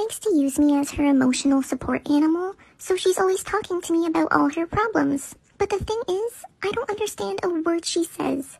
likes to use me as her emotional support animal, so she's always talking to me about all her problems. But the thing is, I don't understand a word she says.